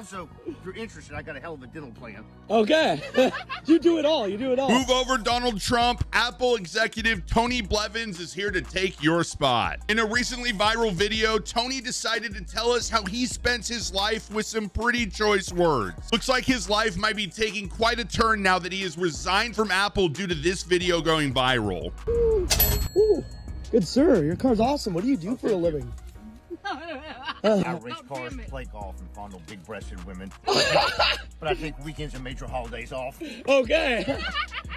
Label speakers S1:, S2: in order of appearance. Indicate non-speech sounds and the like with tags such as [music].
S1: Also, if you're interested, I got a hell of a dental plan.
S2: Okay. [laughs] you do it all. You do it all.
S3: Move over, Donald Trump. Apple executive Tony Blevins is here to take your spot. In a recently viral video, Tony decided to tell us how he spends his life with some pretty choice words. Looks like his life might be taking quite a turn now that he has resigned from Apple due to this video going viral.
S2: Ooh, good sir. Your car's awesome. What do you do for a living?
S1: I race cars, play golf, and fondle big-breasted women. [laughs] but I take weekends and major holidays off.
S2: Okay.